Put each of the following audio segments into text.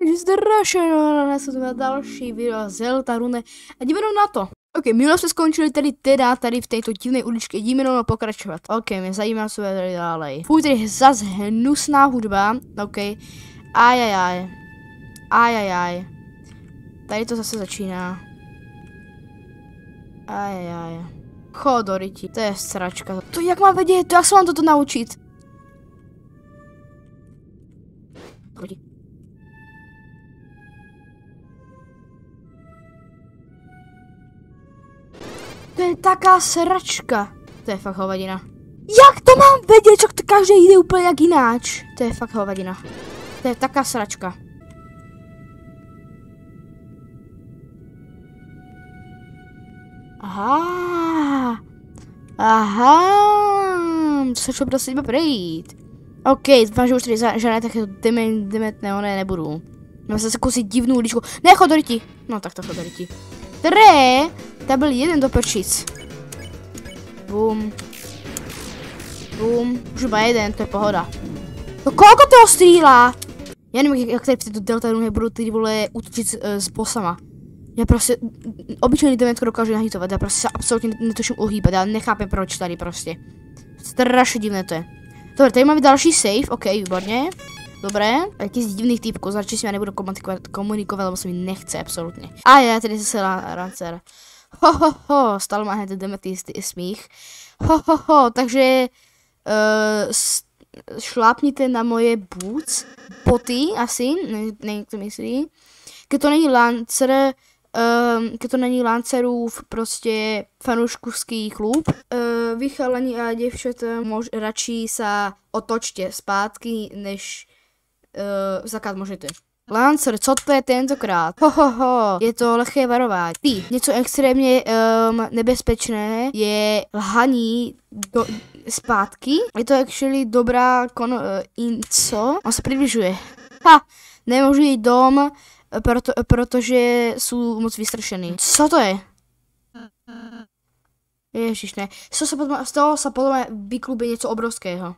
Zdrašeno, na na další video Zelta Rune a jdeme na to. Ok, minule jsme skončili tedy teda tady v této divné uličce, jdeme rovnou pokračovat. Ok, mě zajímá, co je tady dále. Fuj, tady zase hnusná hudba, ok. Ajajaj. Ajajaj. Tady to zase začíná. Ajajaj. Chodoriti, to je sračka. To jak mám vědět, to jak se mám toto naučit? Chodí. Je taká sračka. To je fakt hovadina. Jak to mám vědět, že to každý jde úplně jak jináč? To je fakt hovadina. To je taká sračka. Aha. Aha. Se prostě iba prejít. OK, že už tady žádné také dement, dementné, ne, nebudu. Mám zase kusit divnou uličku. Ne, chodoriti. No tak to chodoriti. Tre, to byl jeden do prčic. Bum. Bum. Už iba jeden, to je pohoda. No kolko toho střílá? Já nevím, jak tady při tu delta nebudou ty vole útočit uh, s bosama. Já prostě, obyčejný dementko dokáže nahitovat, já prostě se absolutně netuším uhýbat, já nechápem proč tady prostě. Strašně divné to je. Dobře, tady máme další save, ok, výborně. Dobré, jaký z divných typků, začít s já nebudu komunikovat, komunikovat, lebo se mi nechce absolutně. A já tady zase Rancer. Ho, ho, ho, stále má hned demetý smích. Ho, ho, ho, takže uh, šlápněte na moje boots, boty asi, nevím, to myslí. Když to není Lancer, Um, keď to není Lancerův prostě fanouškovský klub. Uh, vy chalani a děvčata mož, radši sa otočte zpátky, než uh, zakát můžete. Lancer, co to je tentokrát? Ho, ho, ho, je to lehké varování. Ty, něco extrémně um, nebezpečné je lhaní do, zpátky. Je to actually dobrá kon, uh, inco. On se přibližuje. Ha, nemůžu jít dom, proto, protože jsou moc vystrašený. Co to je? Ježiš, ne. Z toho se potom, z toho se potom vyklubí něco obrovského.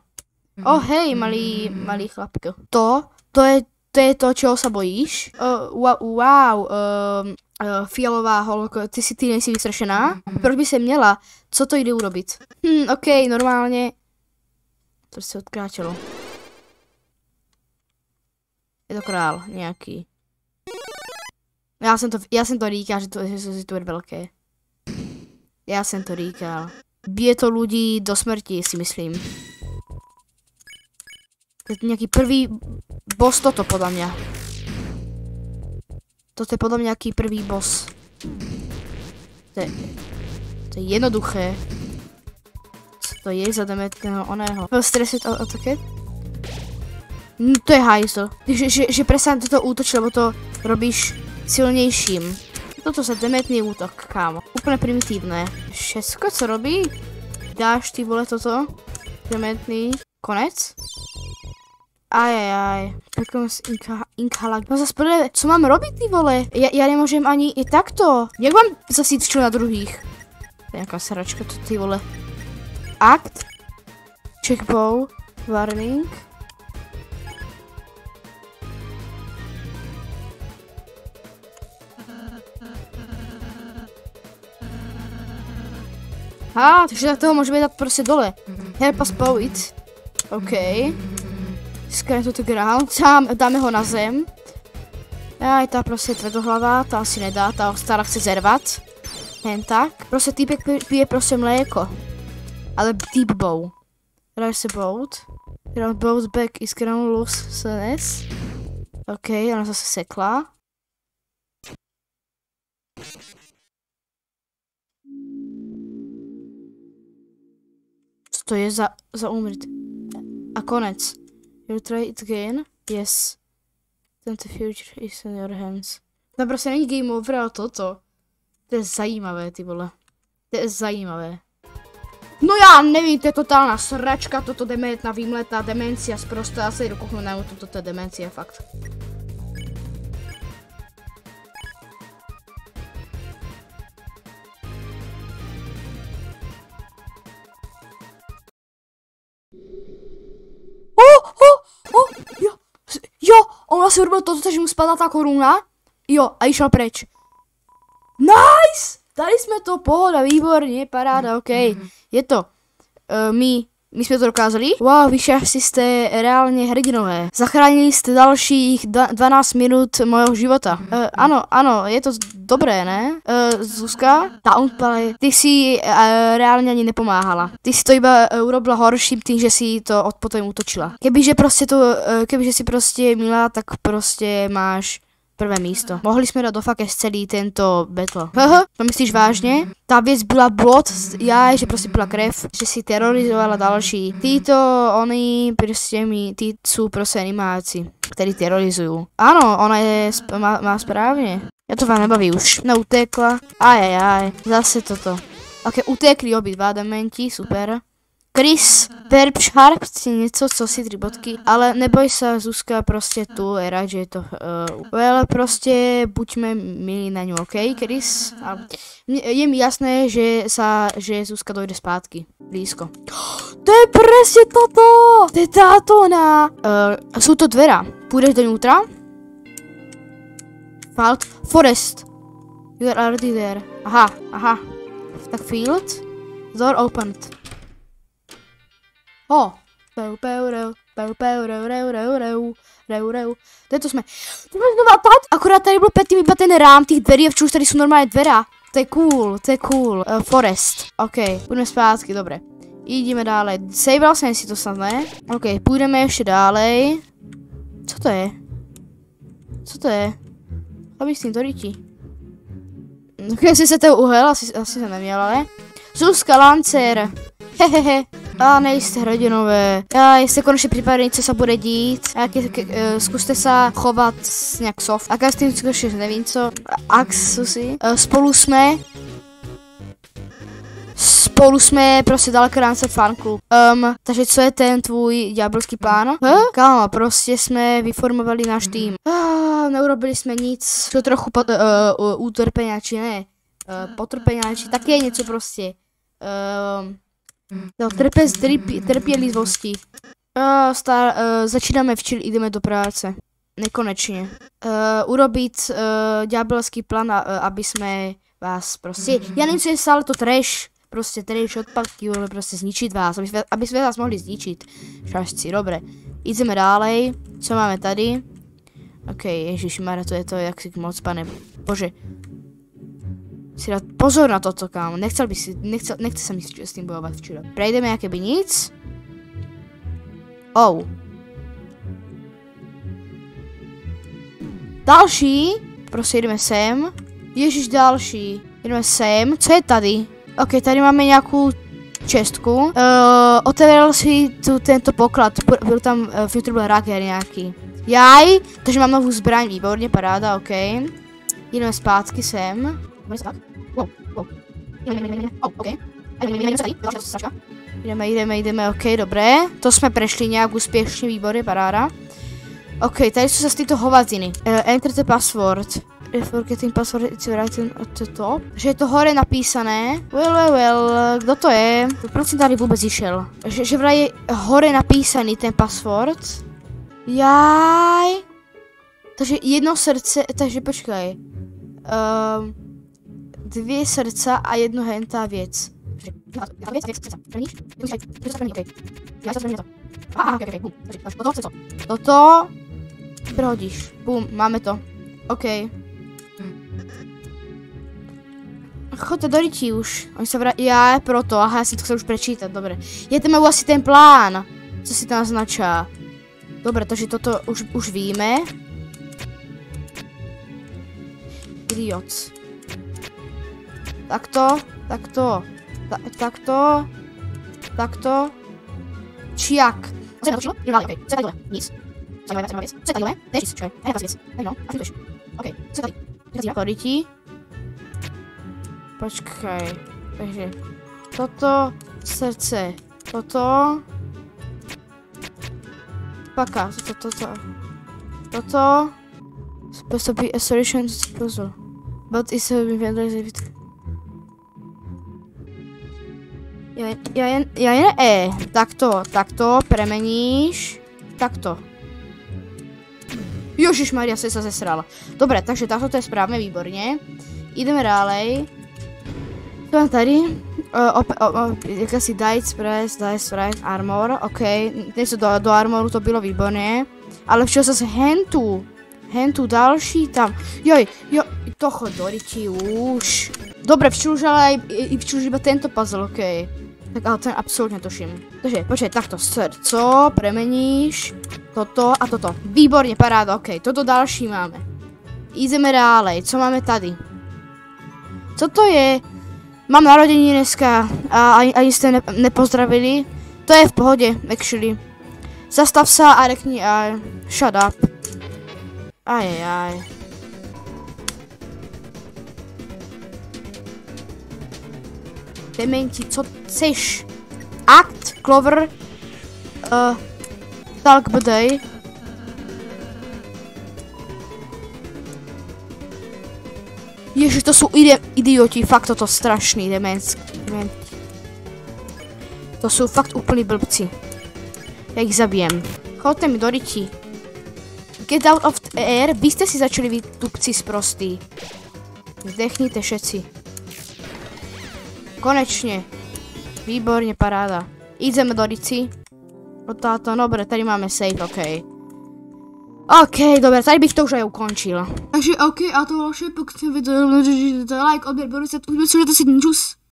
Oh, hej, malý, malý chlapko. To, to je, to je to, čeho se bojíš? Uh, wow, wow uh, uh, fialová holko, ty si ty nejsi vystrašená? Proč by se měla? Co to jde urobit? Hm, ok, normálně. To se odkráčelo. Je to král nějaký. Já jsem to, já jsem to říkal, že to, že jsou to velké. Já jsem to říkal. Bije to lidi do smrti, si myslím. To je nějaký prvý boss toto, podle mě. Toto je podle mě nějaký prvý boss. To je, to je jednoduché. Co to je za demetného oného? Stresit o, o také? No, to je hajzl. Že, že, že presne toto útoč, lebo to robíš silnějším. Toto se demetný útok, kámo. Úplně primitívne. Všecko, co robí? Dáš ty vole toto? Demetný. Konec? Ajajaj. Takový inka, inkalak. No zase podle, co mám robit ty vole? Ja, ja nemůžem ani i takto. Jak mám zasít na druhých? To je nějaká sračka to ty vole. Akt. Checkbow. Warning. A, ah, takže tak toho můžeme dát prostě dole. Help us poet. OK. Skryt to grál. Dám, dáme ho na zem. A je ta prostě tvrdohlava, ta asi nedá, ta stále chce zervat. Jen tak. Prostě týpek pije prostě mléko. Ale deep bow. Rise a boat. Ground boat back is ground loose senes. OK, ona zase sekla. to je za, za umřít. A konec. You try it again? Yes. Then the future is in your hands. To prostě není game over, ale toto. To je zajímavé, ty vole. To je zajímavé. No já nevím, to je totálna sračka, toto dementná výmletná demencia, zprosto já se jdu kouknout na toto je demencie, fakt. Asi urobil toto, takže mu spadla tá koruna. Jo, a išel preč. Nice! Dali jsme to, pohoda, výborně, paráda, OK. Je to. Uh, my my jsme to dokázali. Wow, víš, si jste reálně hrdinové. Zachránili jste dalších 12 minut mojho života. Uh, ano, ano, je to dobré, ne? Uh, Zuzka, Downplay, ty si uh, reálně ani nepomáhala. Ty si to iba uh, urobila horším tím, že si to od potom útočila. Kebyže prostě to, uh, kebyže si prostě milá, tak prostě máš prvé místo. Mohli jsme dát do fakeš celý tento battle. Haha, to myslíš vážně? Ta věc byla blot, já, že prostě byla krev, že si terorizovala další. Títo, oni prostě mi, ty jsou prostě animáci, který terorizují. Ano, ona je, má, má správně. Já to vám nebaví už. Neutekla. Ajajaj, zase toto. Ok, utekli obidva dementi, super. Chris, Verb Sharp, něco, co si tři bodky, ale neboj se, Zuzka prostě tu je rád, že je to, uh, well, prostě buďme milí na ňu, ok, Chris? A je mi jasné, že, sa, že Zuzka dojde zpátky, blízko. To je přesně toto, to je táto na, uh, jsou to dvera, půjdeš do nutra? Falt, Forest, you are already there, aha, aha, tak field, door opened. O, peu, peu, reu, peu, peu, reu, reu, reu, reu, reu, reu. To jsme? To jsme znova tady. Akorát tady byl předtím iba ten rám těch dveří a už tady jsou normálně dvera. To je cool, to je cool. Uh, forest. OK, půjdeme zpátky, dobré. Jdeme dále. Saveal jsem si to snad, ne? OK, půjdeme ještě dále. Co to je? Co to je? Abych s tím to rýtí. Ok, jestli se to uhel, asi, asi jsem neměl, ale. Zuzka Lancer. Hehehe. A nejste hrdinové. A jste konečně připraveni, co se bude dít. A jak je, k, uh, zkuste se chovat nějak soft. A s tím skutečně nevím co. Axusy. Uh, spolu jsme spolu jsme prostě daleko rámce fanklub. Um, takže co je ten tvůj ďábelský plán? Huh? Kámo, prostě jsme vyformovali náš tým. Uh, neurobili jsme nic. To trochu pot, uh, uh, utrpeňáči, ne. Uh, potrpeňáči, tak je něco prostě. Um, No, trpěz, trpě, trpělivosti. Uh, star, uh, začínáme včil, jdeme do práce. Nekonečně. Uh, urobit uh, ďábelský plán, uh, aby jsme vás prostě, já nevím, co je stále to trash, prostě trash odpadky, prostě zničit vás, aby, jsme, aby jsme vás mohli zničit. Šašci, dobré. Jdeme dále, co máme tady? OK, ježišmarja, to je to, jak si moc, pane, bože si dát pozor na toto, kámo. Nechcel by si, nechcel, nechce se mi s tím bojovat včera. Prejdeme jaké by nic. Oh. Další. Prostě jdeme sem. Ježíš další. Jdeme sem. Co je tady? Ok, tady máme nějakou čestku. Uh, otevřel si tu, tento poklad. Byl tam, uh, YouTube byl raker nějaký. Jaj, takže mám novou zbraň, výborně, paráda, ok. Jdeme zpátky sem. Jdeme, jdeme, jdeme, ok, dobré. To jsme prešli nějak úspěšně, výbory, paráda. Ok, tady jsou zase tyto hovaziny. Uh, enter the password. Forgetting password, it's at the top. Že je to hore napísané. Well, well, well, kdo to je? Proč jsem tady vůbec išel? Že, že je hore napísaný ten password. Jaj. Takže jedno srdce, takže počkej. Um, dvě srdca a jedno hentá věc. Toto prohodíš. Bum, máme to. OK. Choďte do rytí už. Oni se vrátí. Já je proto. Aha, já si to chci už prečítat. Dobré. Je tam asi ten plán. Co si tam naznačá. Dobré, takže toto už, už víme. Idiot. Takto, takto, ta, takto, takto. Čiak. Co se naučilo? Jdeme dále, Co je tady dole? Nic. Zajímavé, zajímavá věc. Co je tady dole? To je čist, čo je? Jaká věc? Hej no, a ty to OK, co je tady? Vychází Korytí. Počkej. Takže toto srdce, toto paka, toto, toto, toto supposed to be a solution to the puzzle, but it's a Já, já, jen, já jen E. Takto, takto, premeníš. Takto. Jožiš Maria se zesrala. Dobre, takže táto to je správne, výborne. Ideme ďalej. To mám tady. Uh, jakási Dice Press, Dice Press, Armor, ok. Něco do, do Armoru to bylo výborné. Ale včera zase hentu. Hentu další tam. Joj, jo, to chod do ryti už. Dobre, včera už ale aj, i včera iba tento puzzle, ok. Tak ale ten absolútne tuším. Takže, počkej, takto, srdco, premeníš, toto a toto. Výborne, paráda, ok, toto další máme. Ideme ďalej, co máme tady? Co to je? Mám narodení dneska a ani, ani jste ne, nepozdravili. To je v pohodě, actually. Zastav se a řekni a shut up. Ajajaj. Dementi, co chceš? Akt, Clover, uh, tak bdej. Ježiš, to sú ide idioti, fakt toto strašný demenc. To sú fakt úplní blbci. Ja ich zabijem. Chodte mi do riti. Get out of the air, vy ste si začali vy tupci sprostí. Zdechnite všetci. Konečne. Výborne, paráda. Ideme do rici. O táto, tady máme safe. Okay. OK, dobre, tady bych to už aj ukončil. Takže OK, a to bylo vše, pokud se video, like, odběr, budu se, si džus.